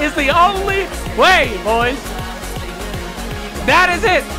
is the only way, boys. That is it.